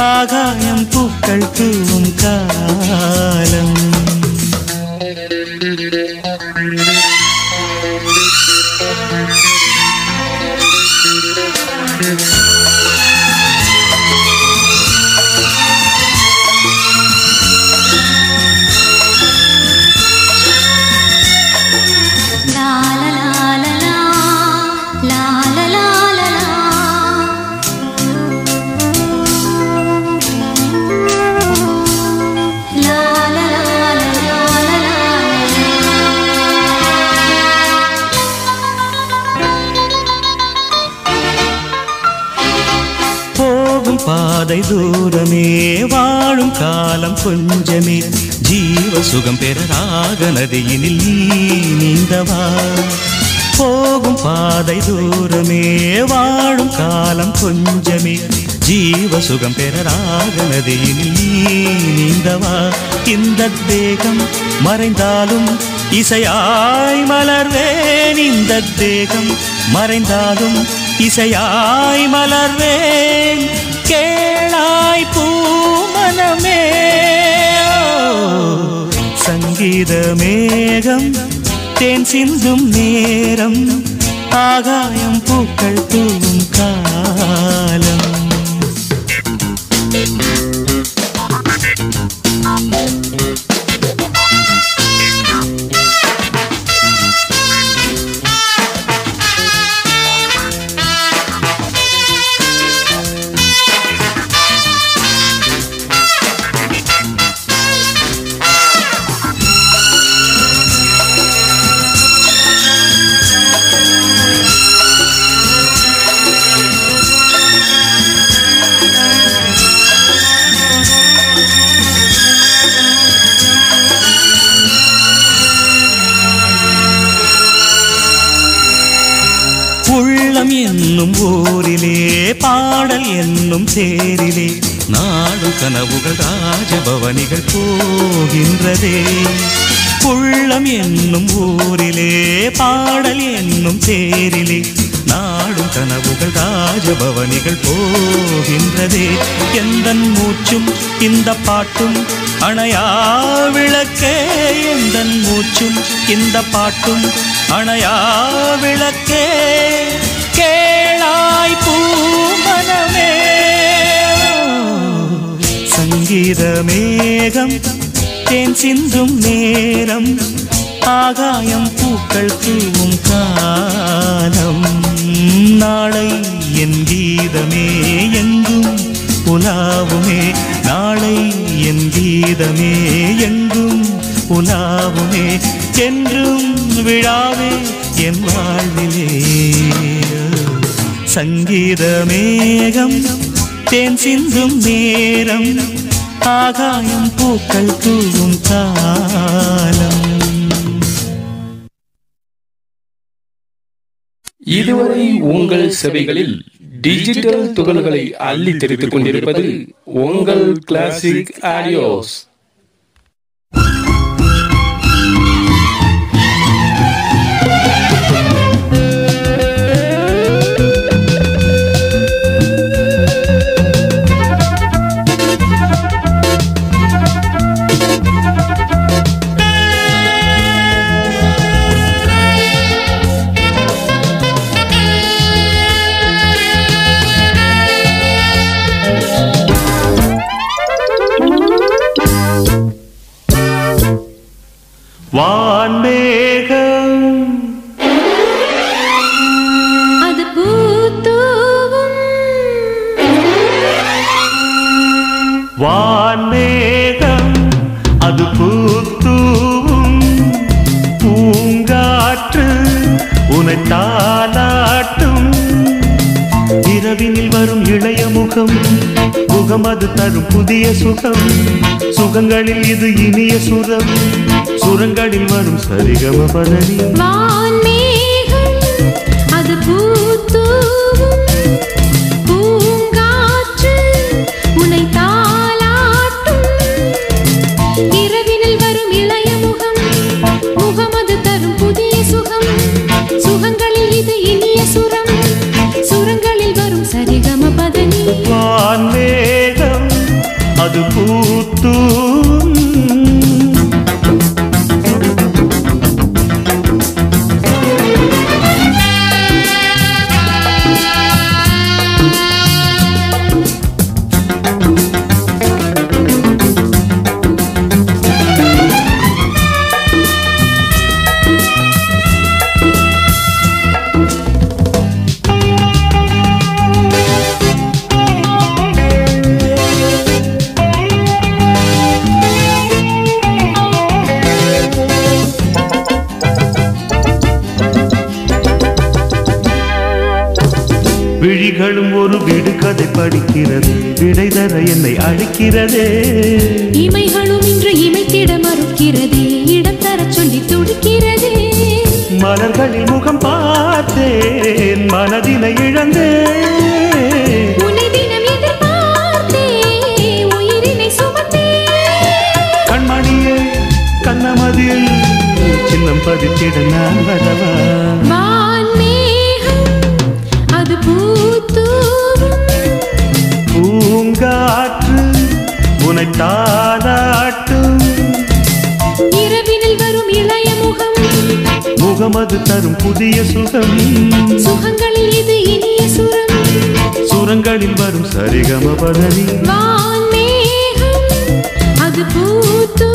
ആകാശം പൂക്കൾക്കും കാലം. தூரமே வாழும் காலம் கொஞ்சமே. ஜீவ சுகம் பெற ராக நதியினில் நீந்தவா? போகும் பாதை தூரமே வாழும் காலம் கொஞ்சமே. ஜீவ சுகம் பெற ராக நதியினில் நீந்தவா? இந்த தேகம் மறைந்தாலும் இசையாய் மலர்வேன். இந்த தேகம் மறைந்தாலும் இசையாய் மலர்வேன். கேளாய் பூமனமே. சங்கீத மேகம் தேன் சிந்தும் நேரம் ஆகாயம் பூக்கள் தூவும் காலம். பாடல் என்னும் சேரிலே நாடு கனவுகள் ராஜபவனிகள் போகின்றதே. உள்ளம் என்னும் ஊரிலே பாடல் என்னும் சேரிலே நாடும் கனவுகள் ராஜபவனிகள் போகின்றதே. எந்த மூச்சும் இந்த பாட்டும் அணையா விளக்கே. எந்த மூச்சும் இந்த பாட்டும் அணையா விளக்கே. கே கேளாய் பூமனமே. சங்கீத மேகம் தேன் சிந்தும் நேரம் ஆகாயம் பூக்கள் தூவும் காலம். நாளை என் கீதமே எங்கும் உலாவுமே. நாளை என் கீதமே எங்கும் உலாவுமே. என்றும் விழாவே என் வாழ்விலே. சங்கீத மேகம் தேன் சிந்தும் நேரம் ஆகாயம் பூக்கள் தூவும் காலம். இதுவரை உங்கள் சபைகளில் டிஜிட்டல் துகள்களை அள்ளி தெரிவித்துக் கொண்டிருப்பது உங்கள் கிளாசிக் ஆடியோஸ் வான்மேகம். அது பூத்தூவும். வான்மேகம் அது பூத்தூவும். பூங்காற்று உனை தாலாட்டும் இரவினில் வரும் இளைய முகம் சுகம் அது தரும் புதிய சுகம். சுகங்களில் இது இனிய சுரம். சுரங்களில் வரும் சரிகம பதனி கதை படிக்கிறது விடை தர என்னை அழிக்கிறதே. இமைகளும் இன்று இமைத்திட மறுக்கிறதே இடம் தர சொல்லி துடிக்கிறதே. மலர்களின் முகம் பார்த்தேன் மனதினை இழந்தேன். கண்ணமதில் சின்னம் பதித்திட நான் வரவா? உனை தாளாட்டும். இரவினில் வரும் இளைய முகம். முகமது தரும் புதிய சுகம். சுகங்களில் இது இனிய சுரம். சுரங்களில் வரும் சரிகம பதவி. அது பூத்தூ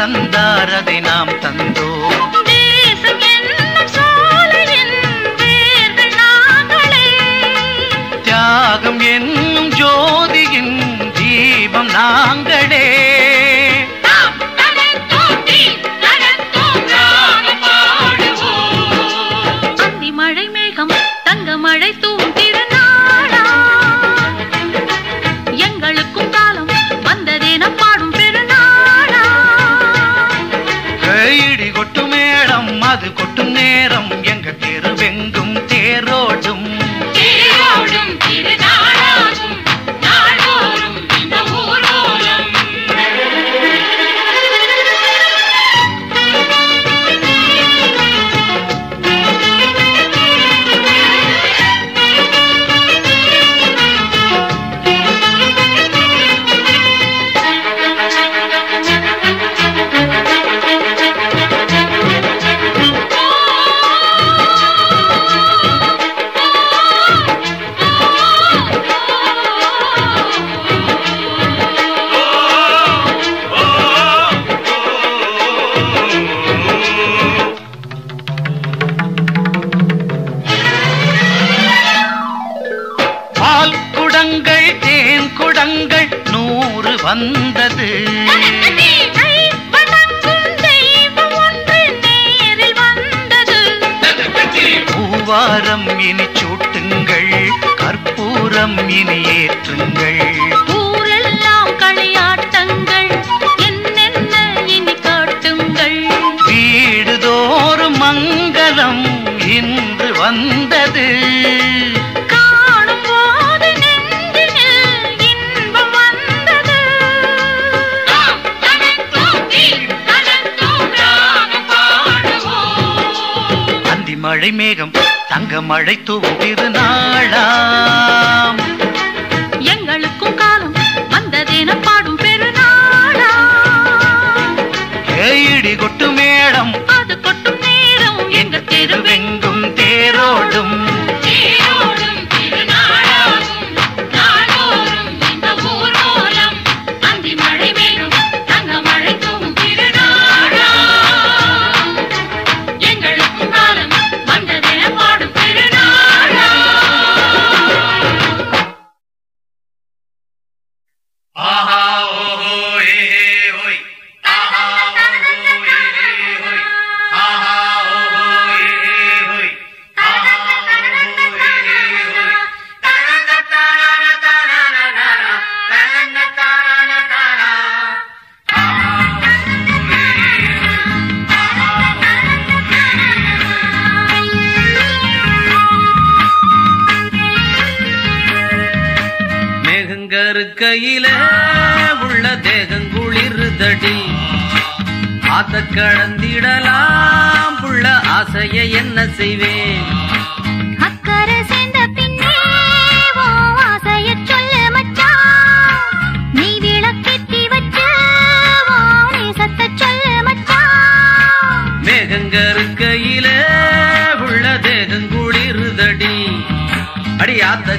தந்தார் அதை நாம் தந்தோம். மழை தூவிடுன இருக்கையில உள்ள தேகங்குளிருதடி ஆத்த கடந்திடலாம் உள்ள ஆசைய என்ன செய்வேன்? மேகங்கருக்கையில உள்ள தேகங்குளிருதடி அடியாத்த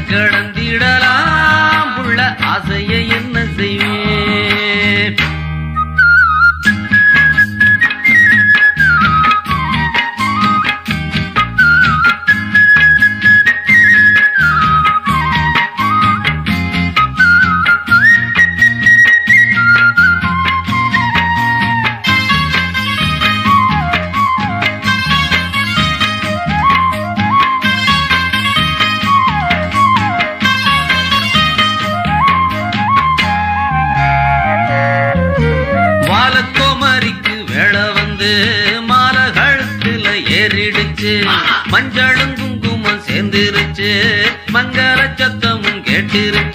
ஆசையை என்ன செய்வேன்?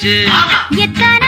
que.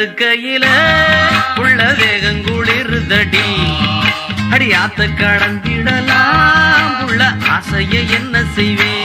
இருக்கையில உள்ள வேகம் குளிர்தடி அடியாத்த கடந்திடலாம். உள்ள ஆசைய என்ன செய்வேன்?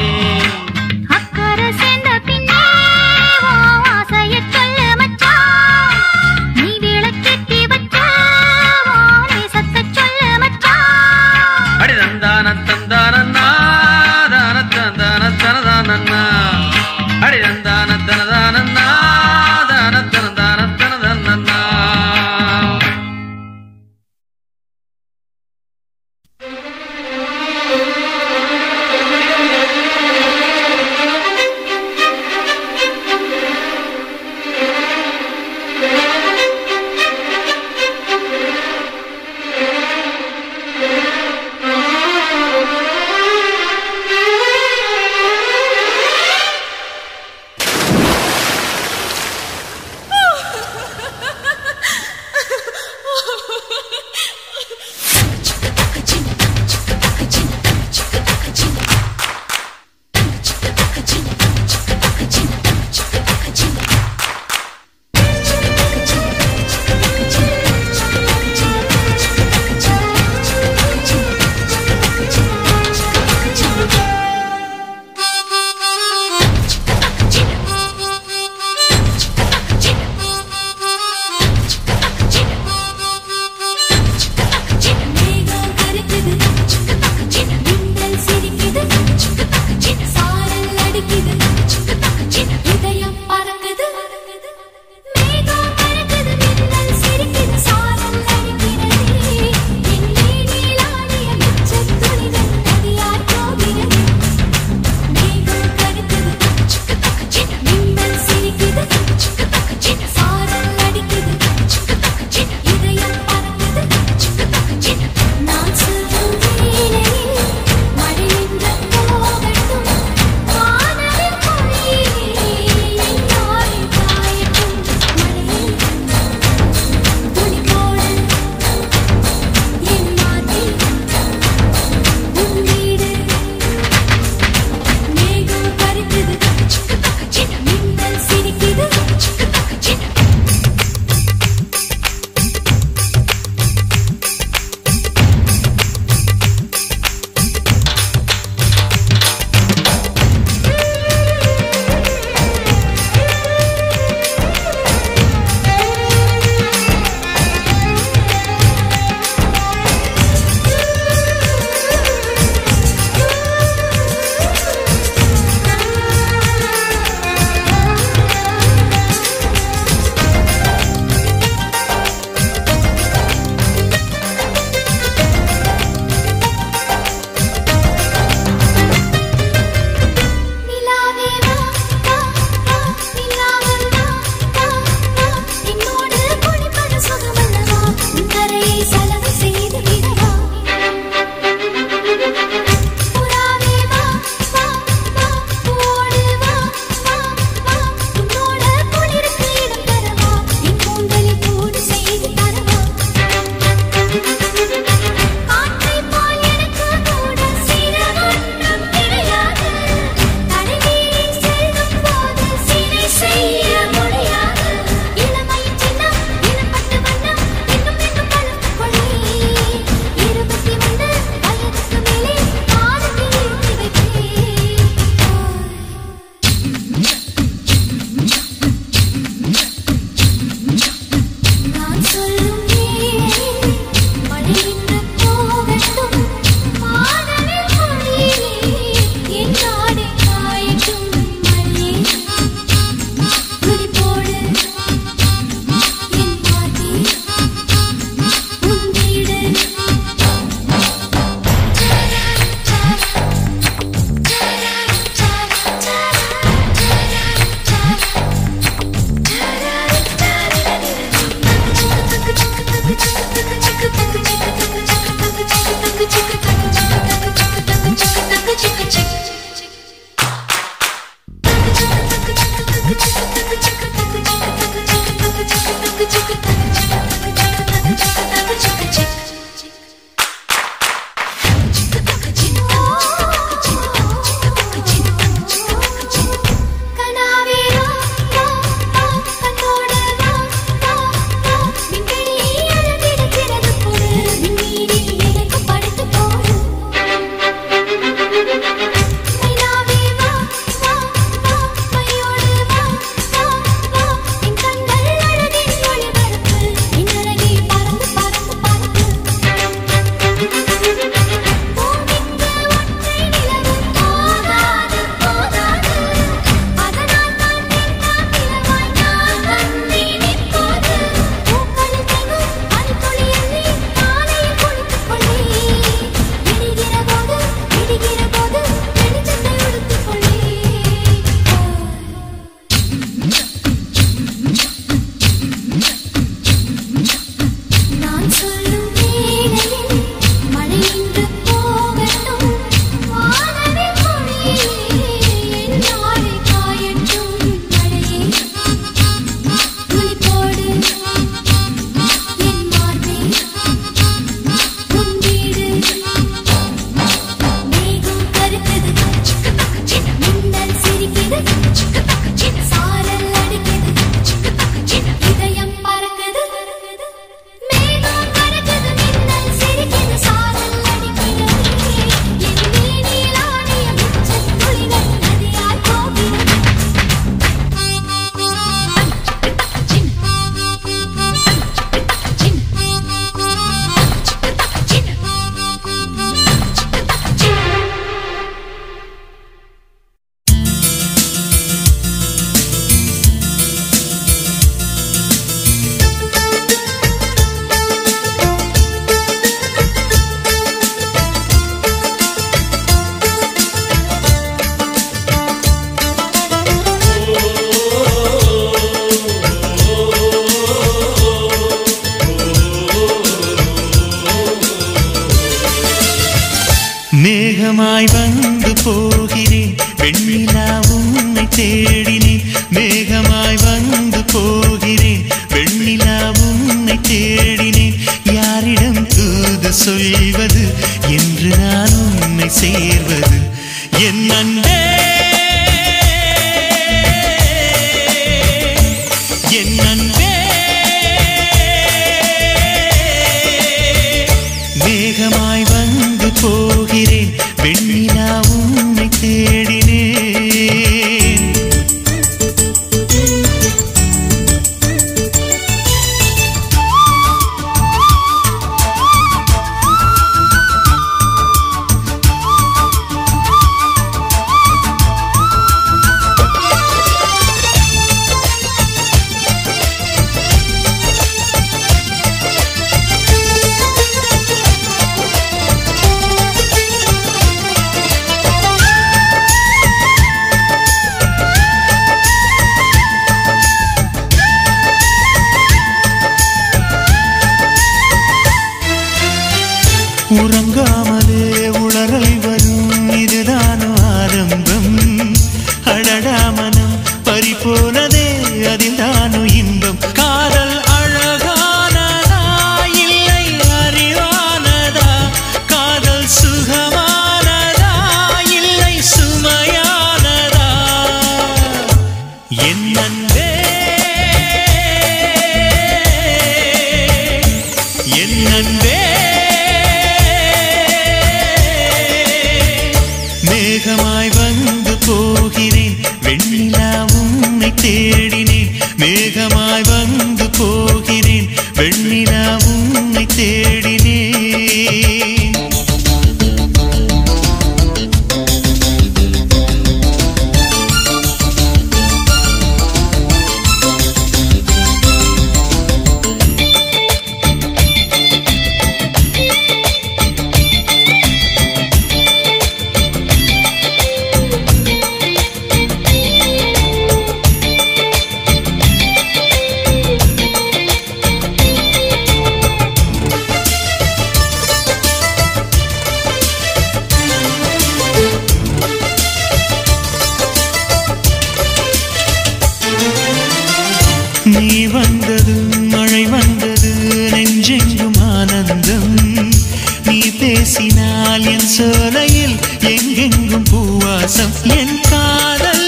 பேசினால் என் சோலையில் எங்கெங்கும் பூவாசம் என் காதல்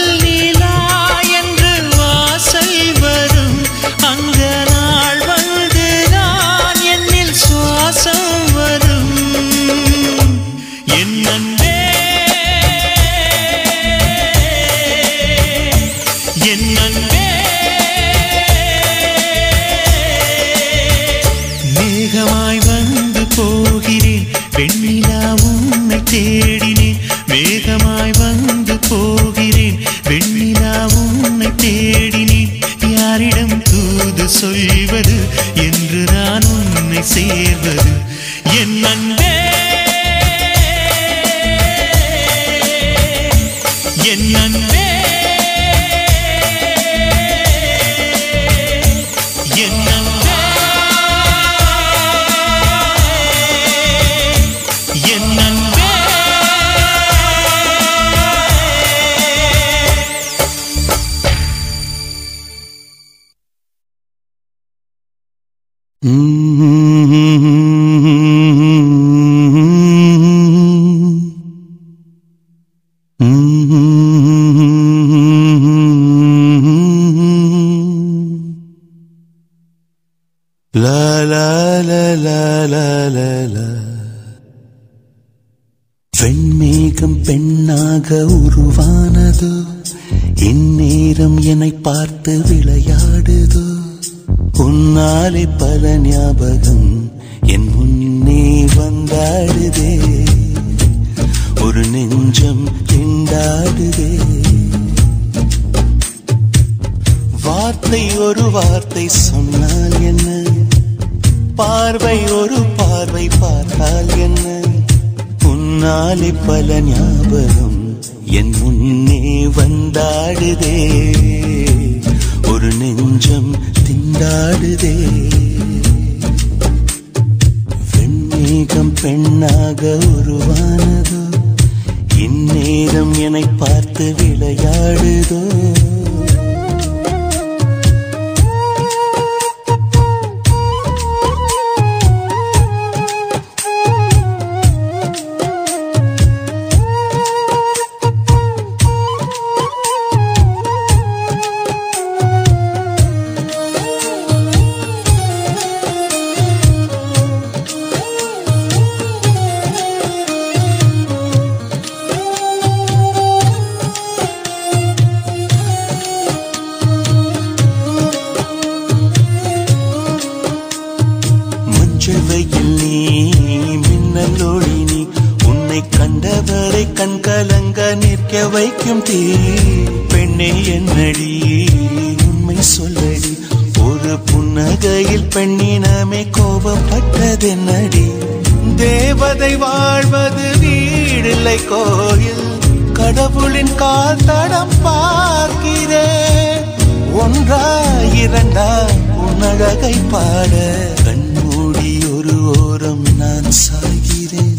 ஒன்றா இரண்டா உன்னழகை பாட. கண்மூடி ஒரு ஓரம் நான் சாகிறேன்.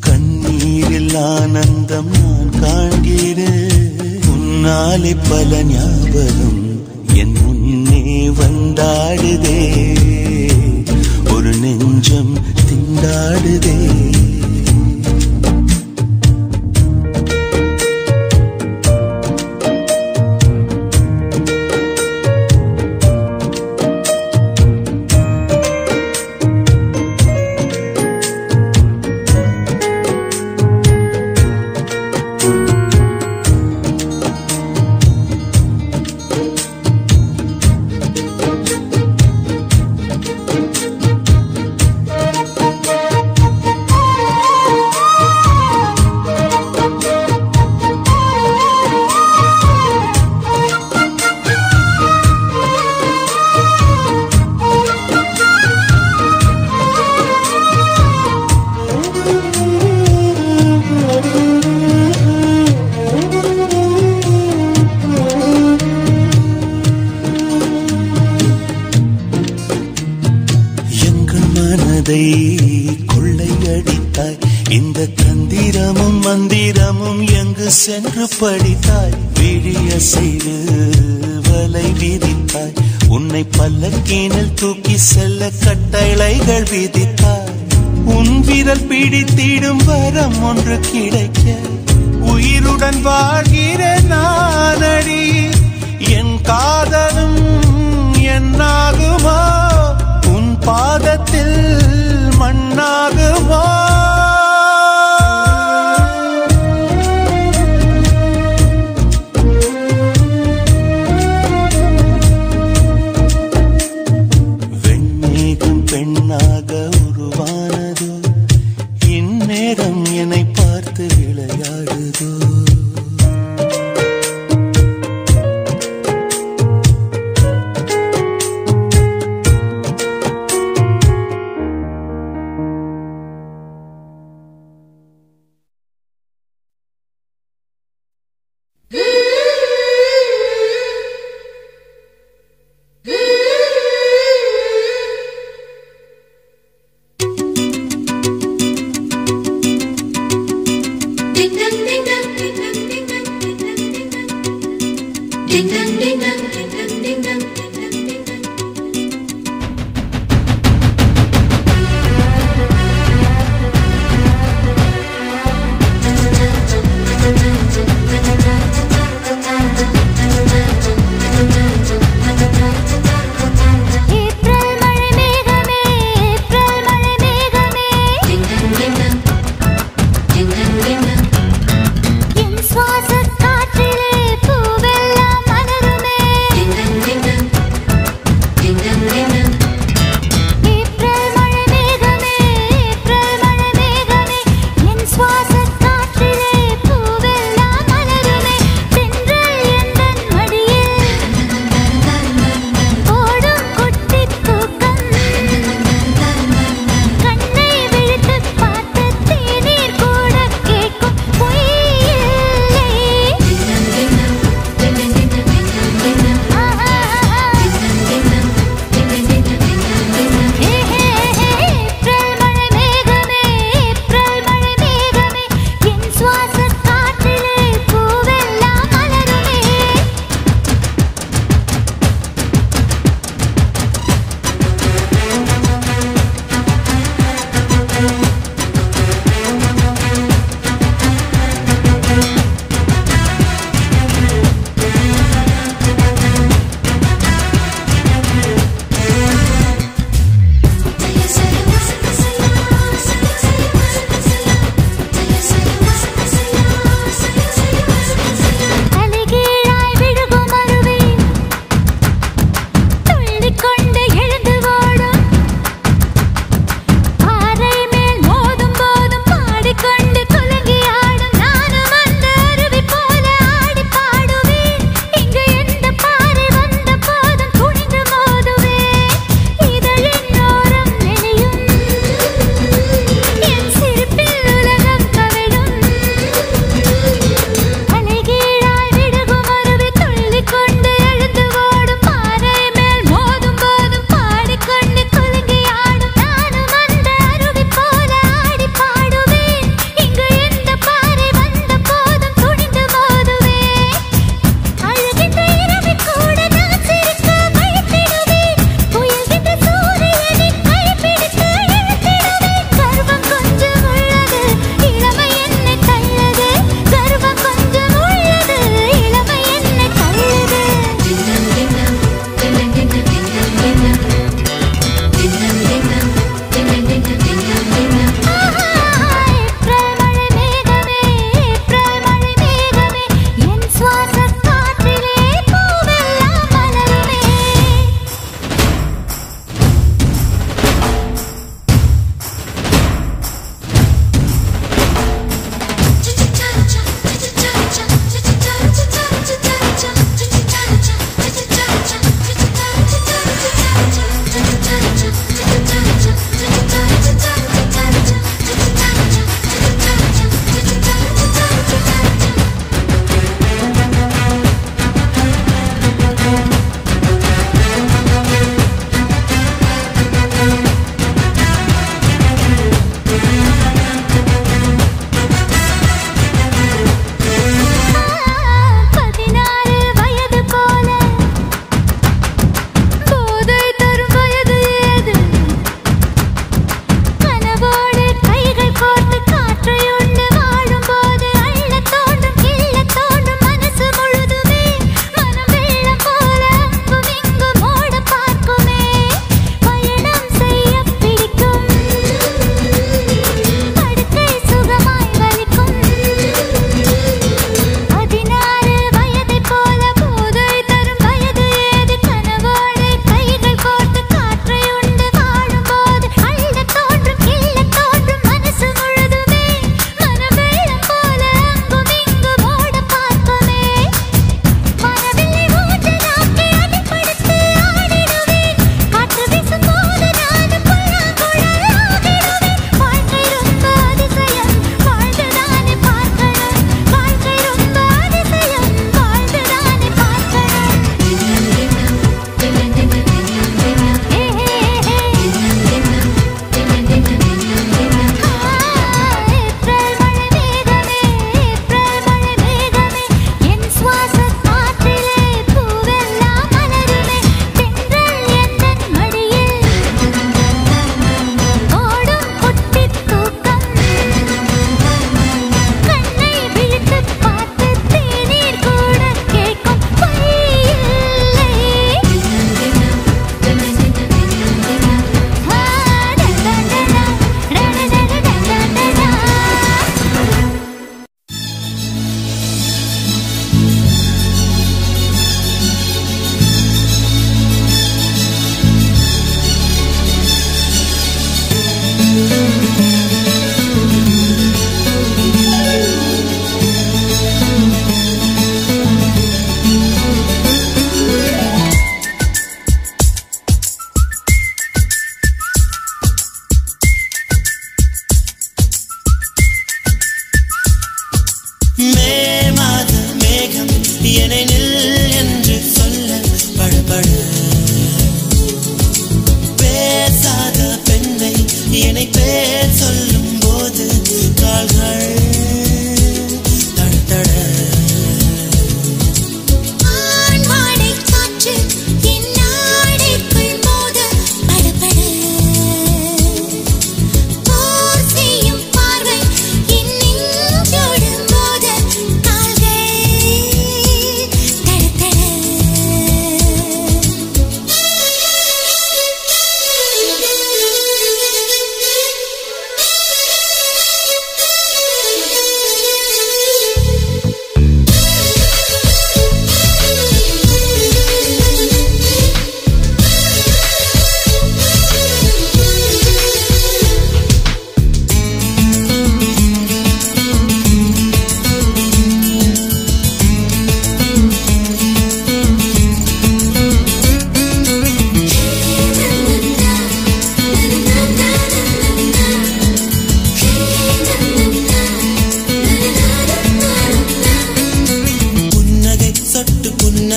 கண்ணீரில் ஆனந்தம் நான் காண்கிறேன். உன்னாலே பல ஞாபகம் என் முன்னே வந்தாடுதே. ஒரு நெஞ்சம் திண்டாடுதே.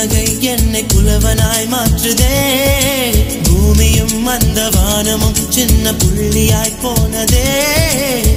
புன்னகை என்னை புலவனாய் மாற்றுதே. பூமியும் அந்த வானமும் சின்ன புள்ளியாய் போனதே.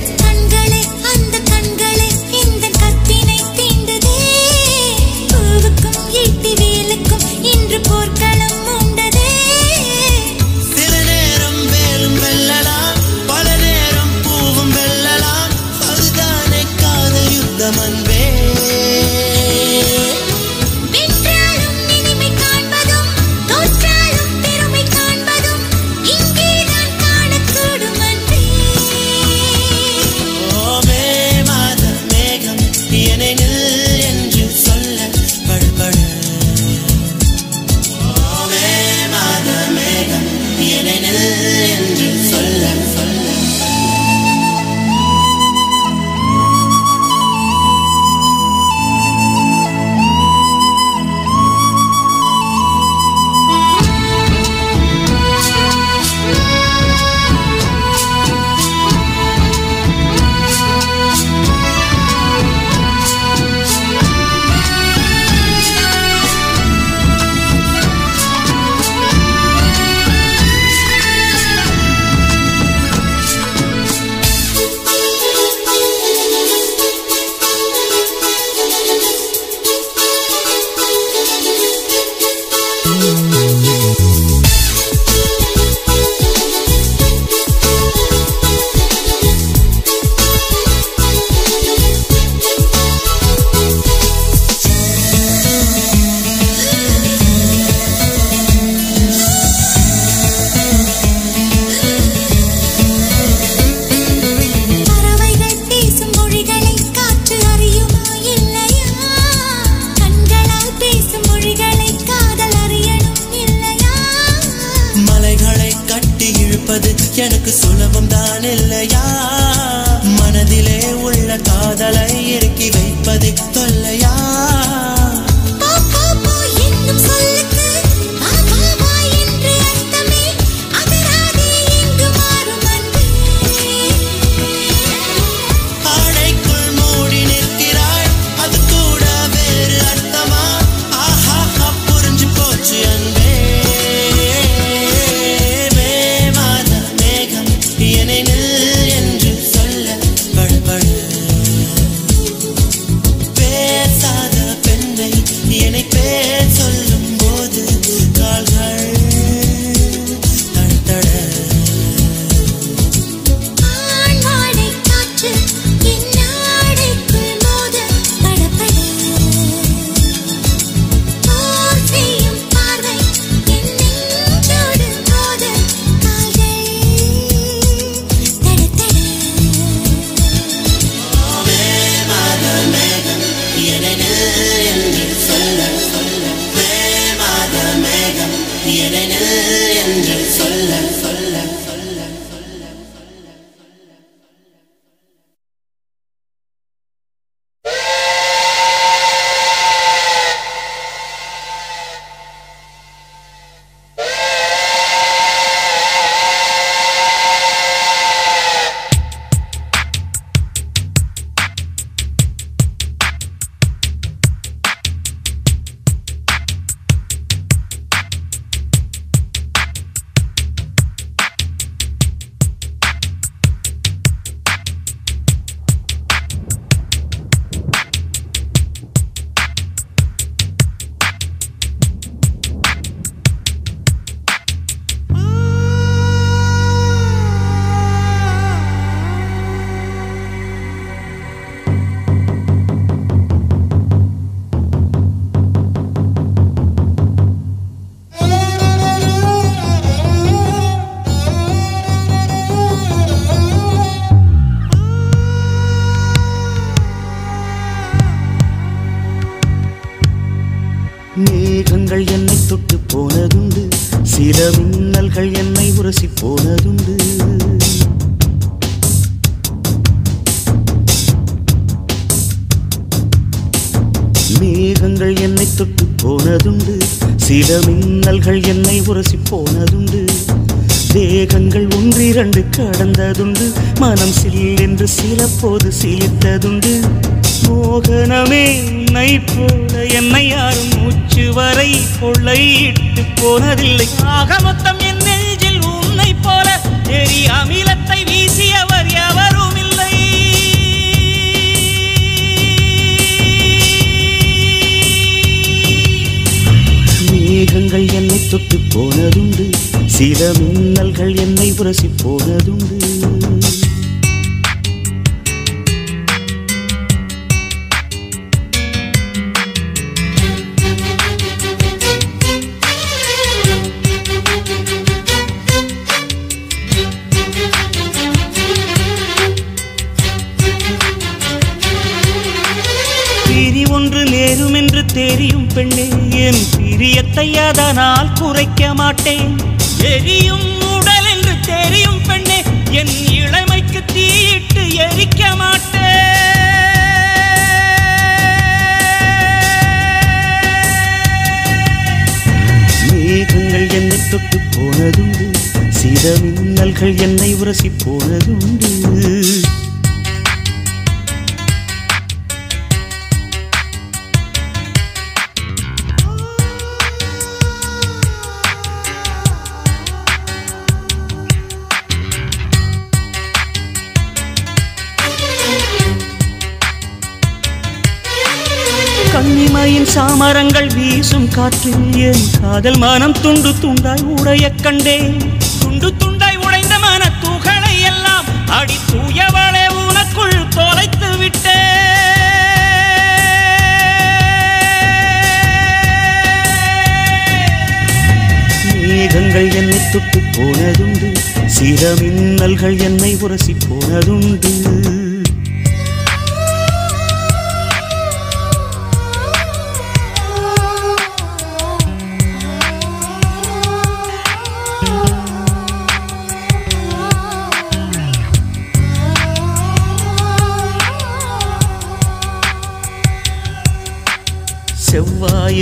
துண்டு துண்டாய் உடைய கண்டேன் துண்டு துண்டாய் உடைந்த மன தூகளை எல்லாம் அடி தூயவளே உனக்குள் தொலைத்து விட்டேன் மேகங்கள் என்னை தொட்டு போனதுண்டு சில மின்னல்கள் என்னை உரசி போனதுண்டு.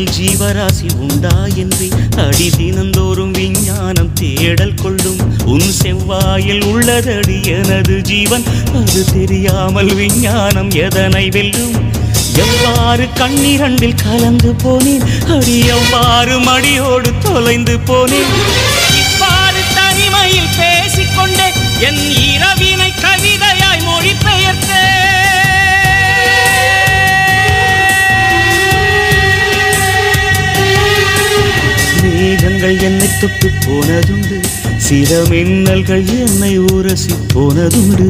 செவ்வாயில் ஜீவராசி உண்டா என்று அடி தினந்தோறும் விஞ்ஞானம் தேடல் கொள்ளும். உன் செவ்வாயில் உள்ளதடி எனது ஜீவன். அது தெரியாமல் விஞ்ஞானம் எதனை வெல்லும்? எவ்வாறு கண்ணிரண்டில் கலந்து போனேன்? அடி எவ்வாறு மடியோடு தொலைந்து போனேன்? இவ்வாறு தனிமையில் பேசிக்கொண்டே என் மேகங்கள் என்னை தொட்டு போனதுண்டு. சில மின்னல்கள் என்னை உரசி போனதுண்டு.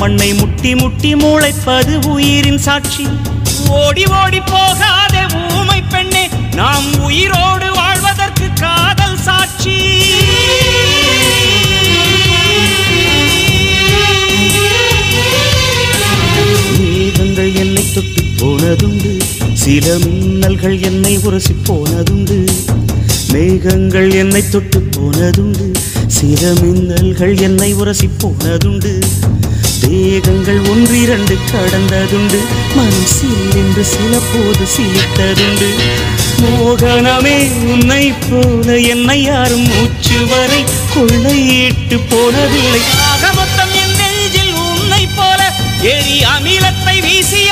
மண்ணை முட்டி முட்டி முளைப்பது உயிரின் சாட்சி. ஓடி ஓடி போகாத ஊமை பெண்ணே நாம் உயிரோடு வாழ்வதற்கு காதல் சாட்சி. மேகங்கள் என்னை தொட்டு போனதுண்டு சில மின்னல்கள் என்னை உரசி போனதுண்டு. மேகங்கள் என்னை தொட்டு போனதுண்டு சில மின்னல்கள் என்னை உரசி போனதுண்டு. தேகங்கள் ஒன்றிரண்டு கடந்ததுண்டு மனம் சீரென்று சில போது சிலித்ததுண்டு. மோகனமே உன்னை போல என்னை யாரும் மூச்சு வரை கொள்ளையிட்டு போனதில்லை. ஆக மொத்தம் என் நெஞ்சில் உன்னை போல எரி அமிலத்தை வீசி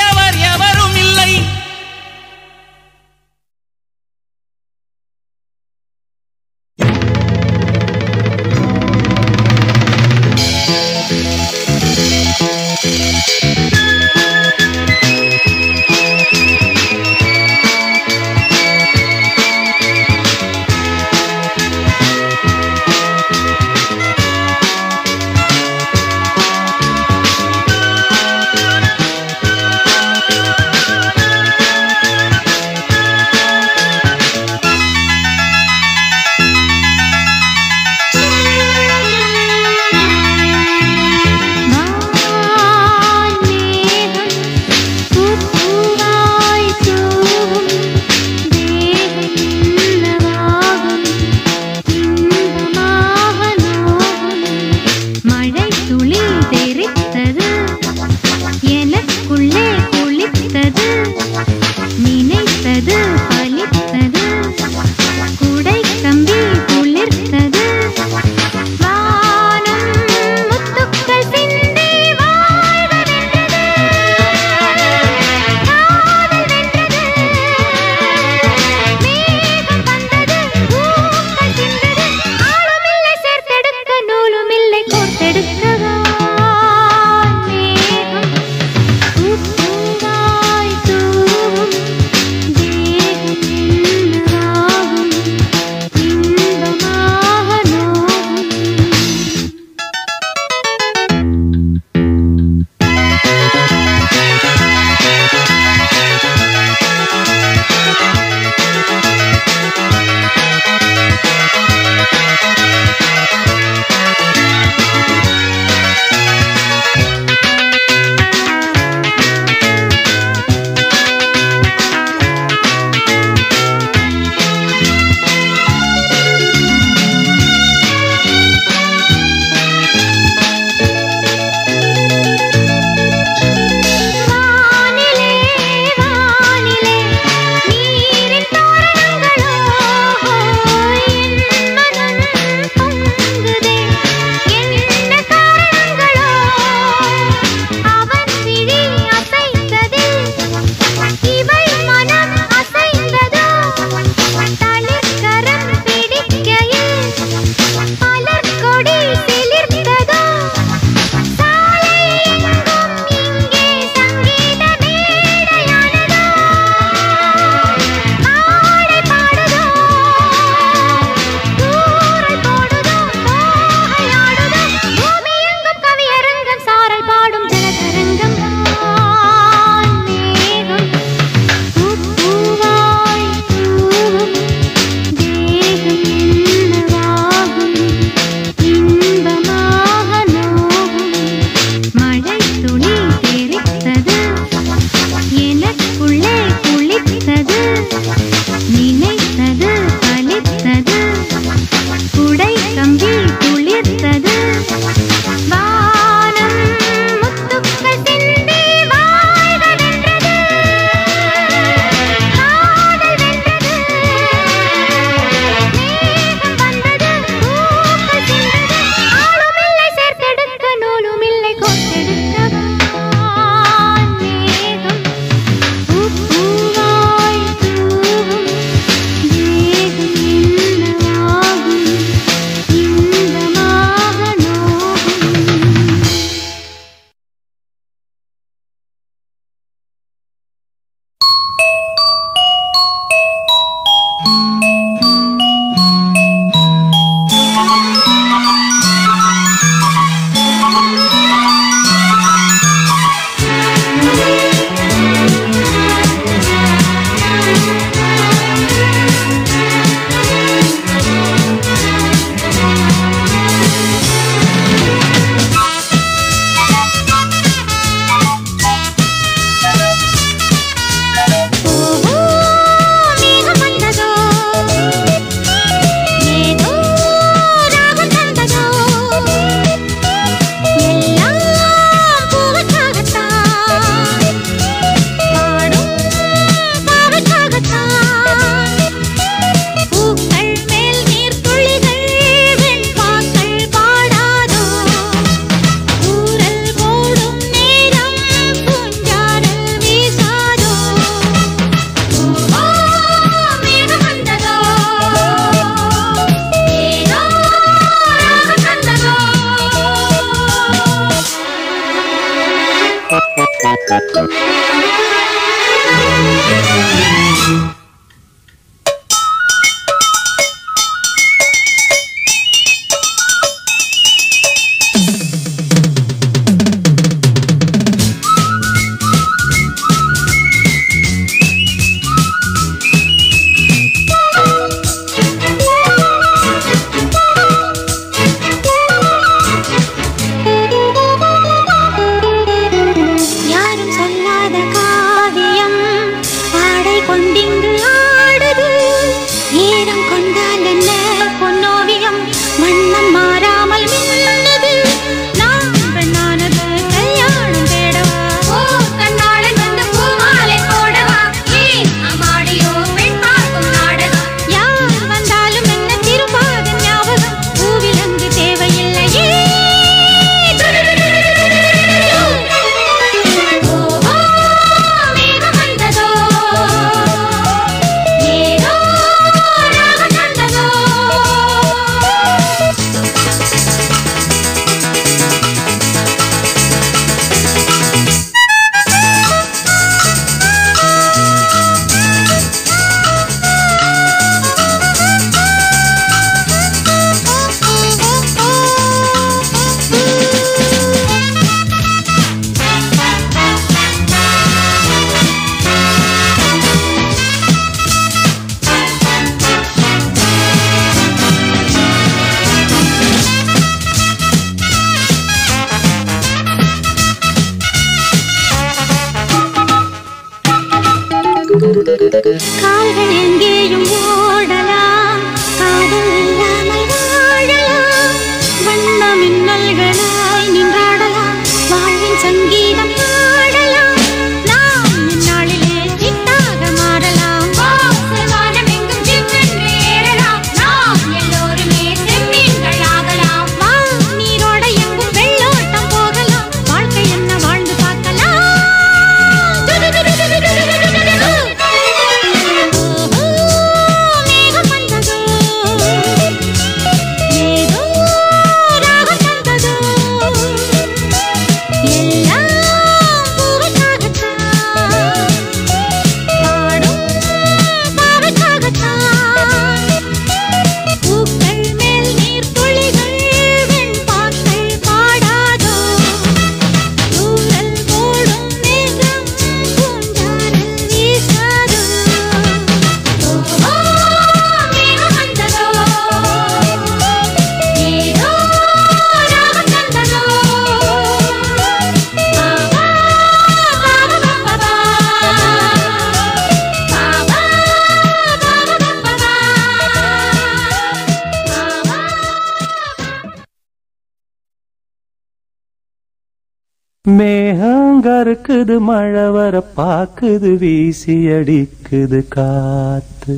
மேகங்கருக்குது மழை வர பாக்குது வீசி அடிக்குது காத்து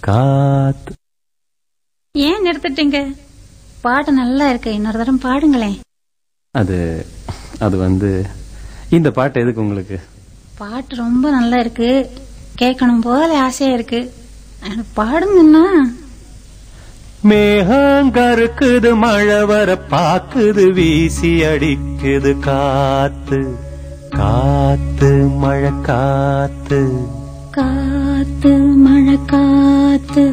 காத்து. ஏன் நிறுத்திட்டீங்க? பாட்டு நல்லா இருக்கு இன்னொரு தரம் பாடுங்களேன் அது அது வந்து இந்த பாட்டு எதுக்கு உங்களுக்கு? பாட்டு ரொம்ப நல்லா இருக்கு. கேட்கணும் போல ஆசையா இருக்கு. பாடுங்கன்னா. மேகங்கருக்குது மழை வர பாக்குது வீசி அடிக்குது காத்து. காத்து மழை காத்து. காத்து மழை காத்து.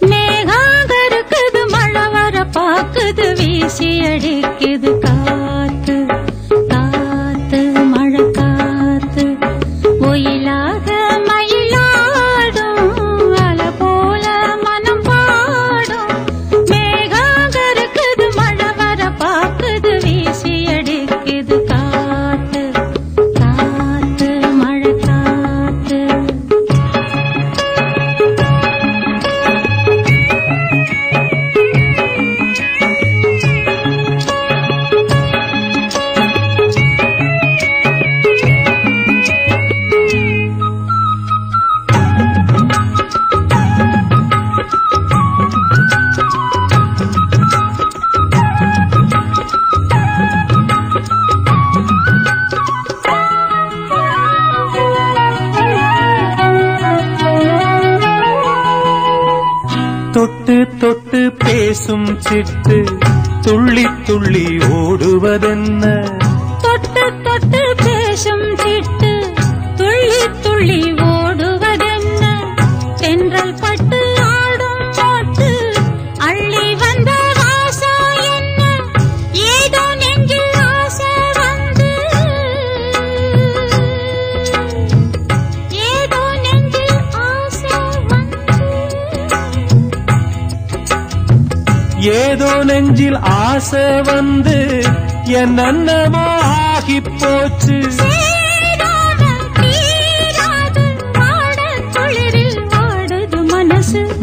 மேகாக இருக்குது மழை வர பாக்குது வீசி அடிக்குது காத்து. காத்து மழை காத்து. ஒயிலாக വിട്ടിട്ട് തുള്ളി ഓടുവതെന്ന് ஏதோ நெஞ்சில் ஆசை வந்து என்னென்னமோ ஆகி போச்சு.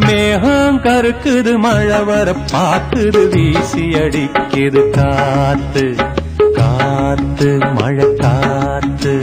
மேகம் கருக்குது மழை வர பாக்குது வீசி அடிக்குது காத்து காத்து மழை காத்து.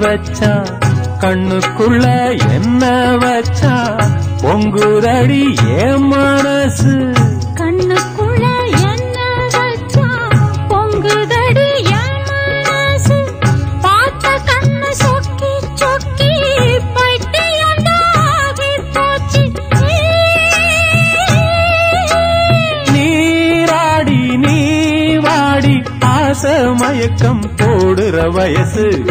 வச்சா? கண்ணுக்குள்ள என்ன வச்சா? பொங்குதடி ஏ மனசு. கண்ணுக்குள்ள என்ன வச்சா? பொங்குதடி ஏ மனசு. பார்த்த கண்ணு சொக்கி சொக்கி போச்சு. நீராடி நீ வாடி ஆச மயக்கம் போடுற வயசு.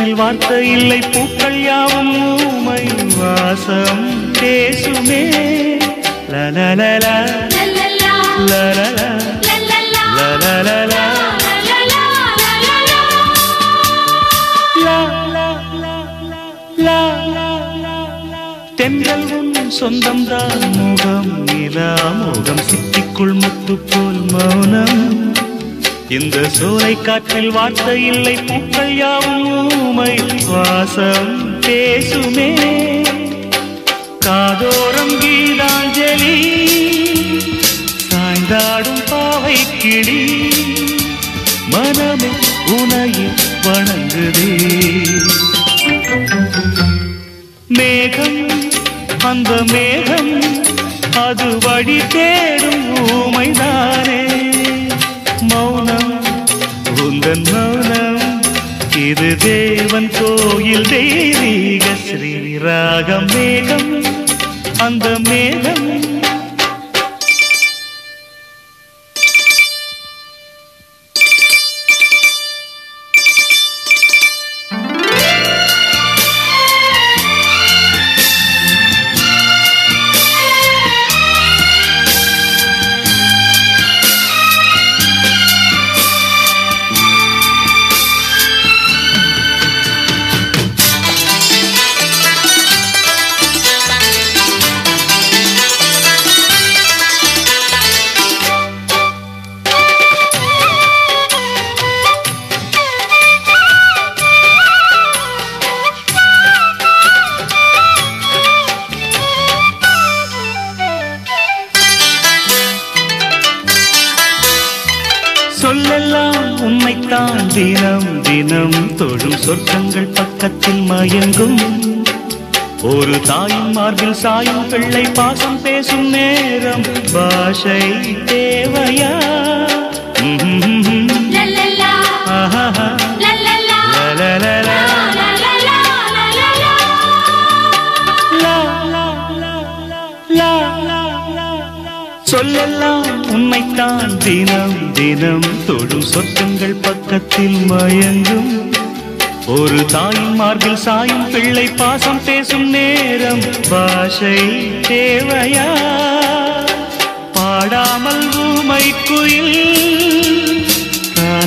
சோலை வார்த்தை இல்லை பூக்கள் யாவும் ஊமை வாசம் பேசுமே லலலலா லலலா லலலலா லா தென்றல் உன் சொந்தம்தான் முகம் நிலா முகம் சிட்டிக்குள் முத்து போல் மௌனம் இந்த சூறை காற்றில் வார்த்தை இல்லை பூக்கள் யாவும் ஊமை சுவாசம் பேசுமே. காதோரம் கீதாஞ்சலி சாய்ந்தாடும் பாவை கிளி. மனமே உனையை வணங்குதே. மேகம் அந்த மேகம் அது வழி தேடும் ஊமைதானே. மௌனம் உந்தன் மௌனம். இது தேவன் கோயில் தெய்வீக ஸ்ரீராகம் மேகம் அந்த மேகம்.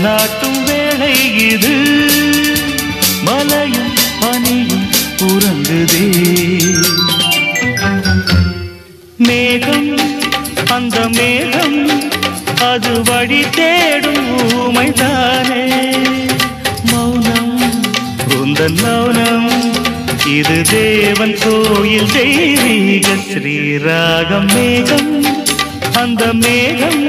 நாட்டும் வேளை இது மலையும் பனியும் உறங்குதே. மேகம் அந்த மேகம் அது வழி தேடும் ஊமைதானே. மௌனம் உந்தன் மௌனம் இது தேவன் கோயில் தெய்வீக ஸ்ரீராகம் மேகம் அந்த மேகம்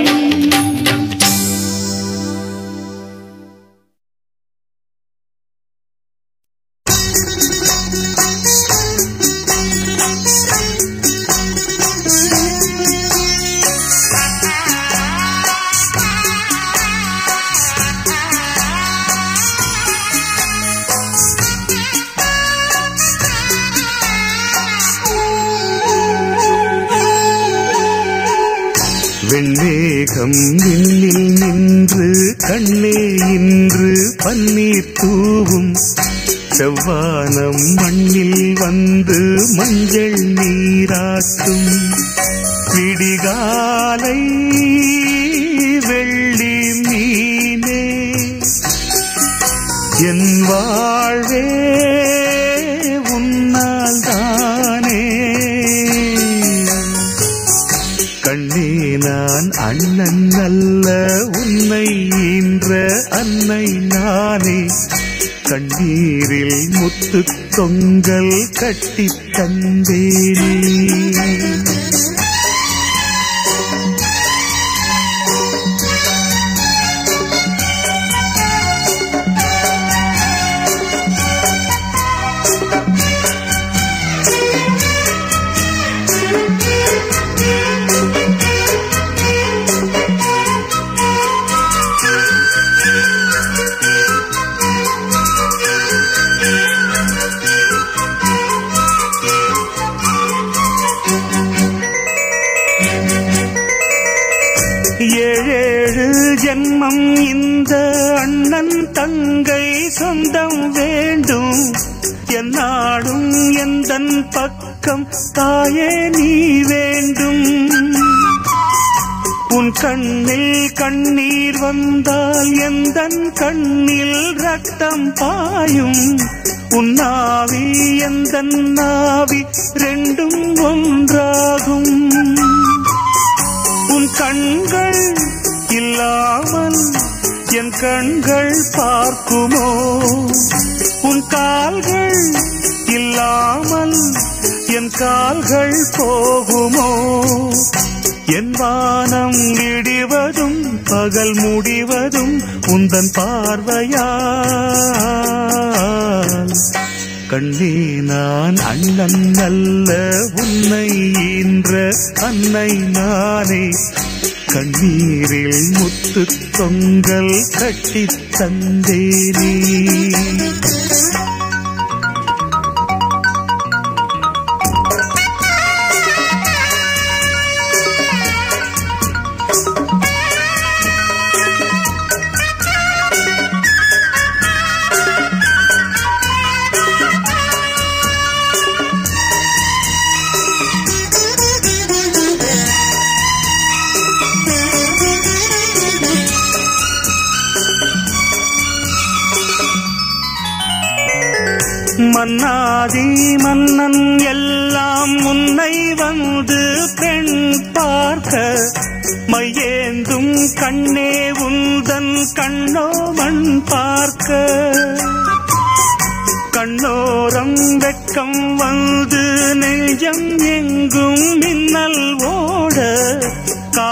feet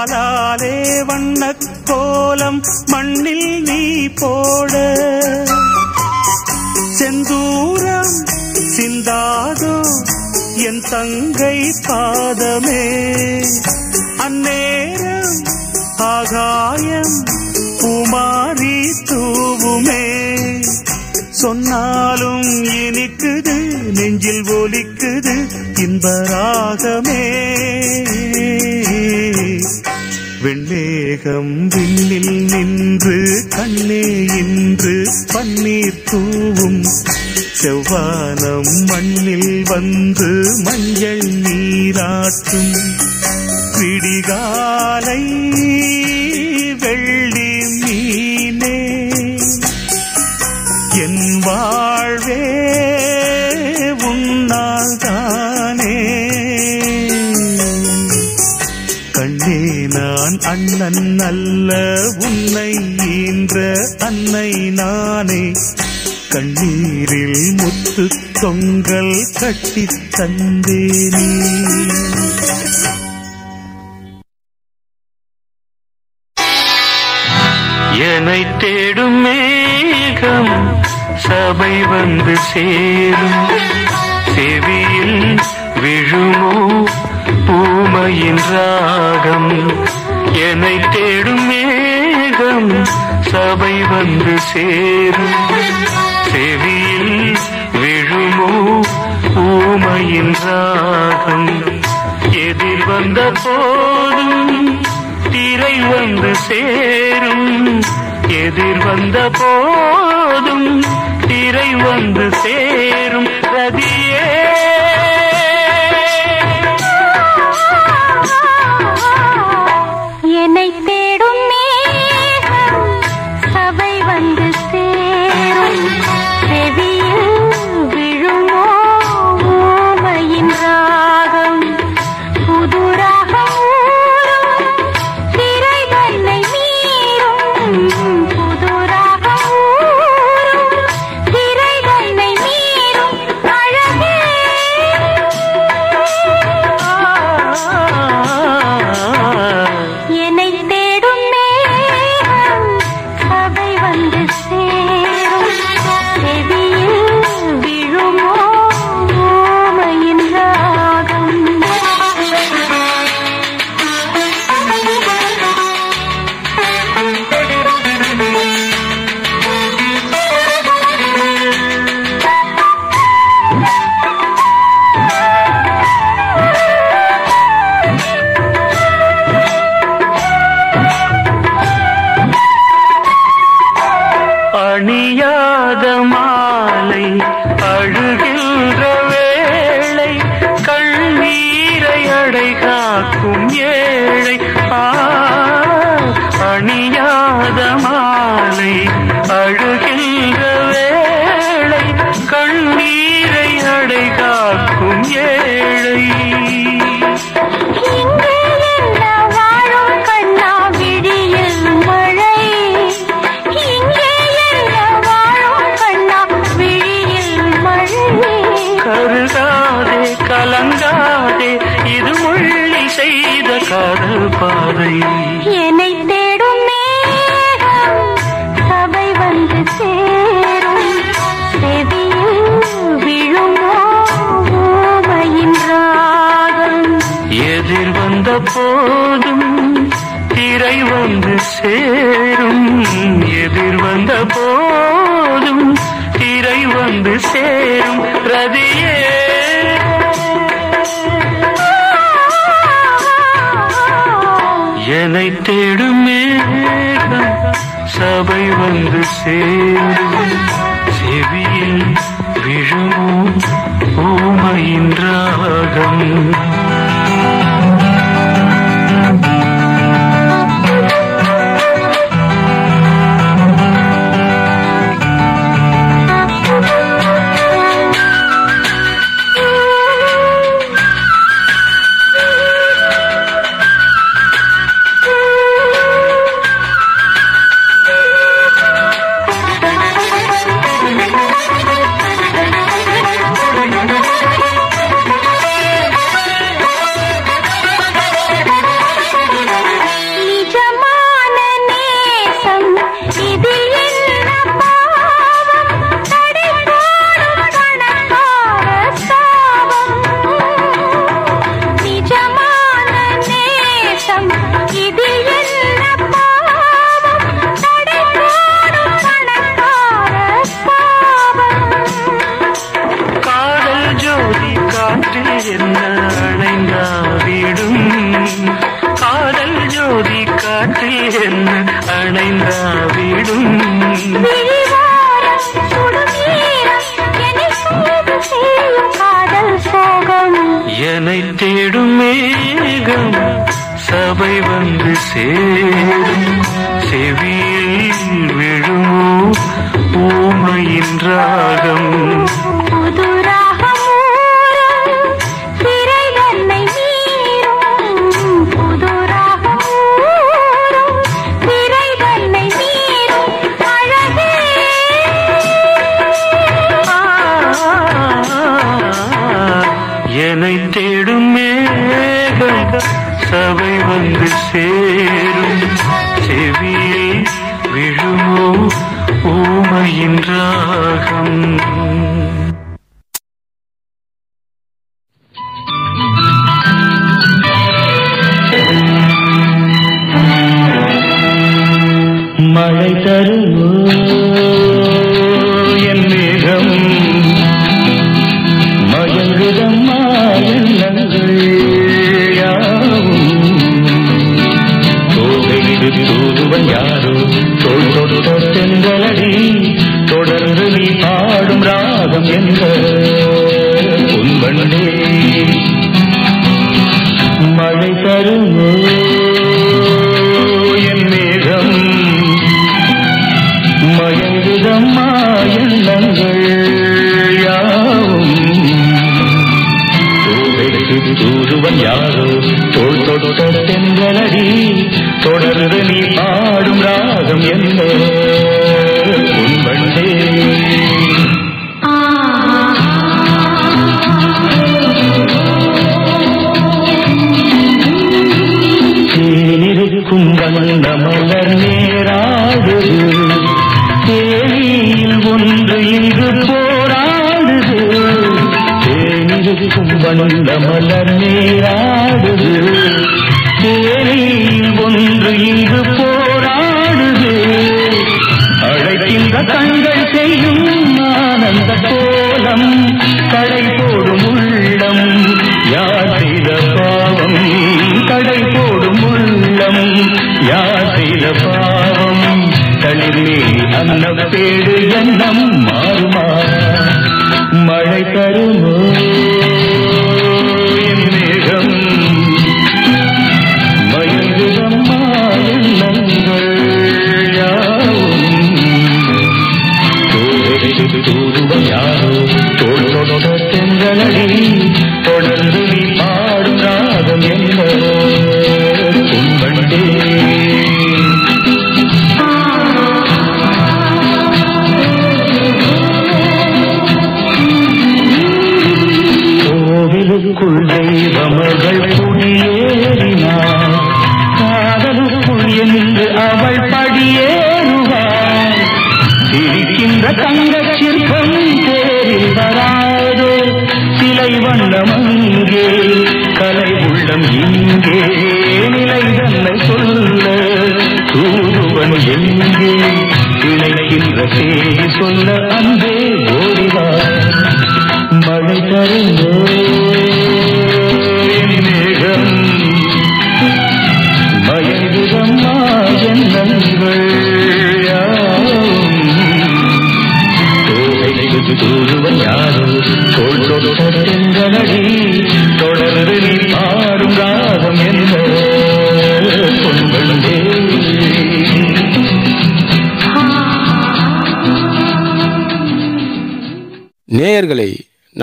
காலாலே வண்ண கோலம் மண்ணில் நீ போட. செந்தூரம் சிந்தாதோ என் தங்கை பாதமே. அந்நேரம் ஆகாயம் குமாரி தூவுமே. சொன்னாலும் இனிக்குது நெஞ்சில் ஒலிக்குது இன்பராகமே. மேகம் வில்லில் நின்று கண்ணே இன்று பன்னீர் தூவும். செவ்வானம் மண்ணில் வந்து மஞ்சள் நீராட்டும். விடிகாலை வெள்ளி மீனே. என் வாழ் நான் அண்ணன் அல்ல உன்னை ஈன்ற அன்னை நானே. கண்ணீரில் முத்து தொங்கல் கட்டி தந்தேனே. என்னை தேடும் மேகம் சபை வந்து சே சேரும். எதிர் வந்த போதும் திரை வந்து சேரும். ரதி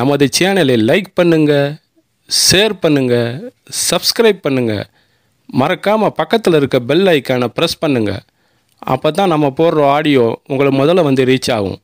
நமது சேனலை லைக் பண்ணுங்கள் ஷேர் பண்ணுங்கள் சப்ஸ்கிரைப் பண்ணுங்கள் மறக்காமல் பக்கத்தில் இருக்க பெல் ஐக்கானை ப்ரெஸ் பண்ணுங்கள் அப்போ தான் நம்ம போடுற ஆடியோ உங்களுக்கு முதல்ல வந்து ரீச் ஆகும்.